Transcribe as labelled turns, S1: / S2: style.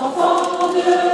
S1: Allons enfants de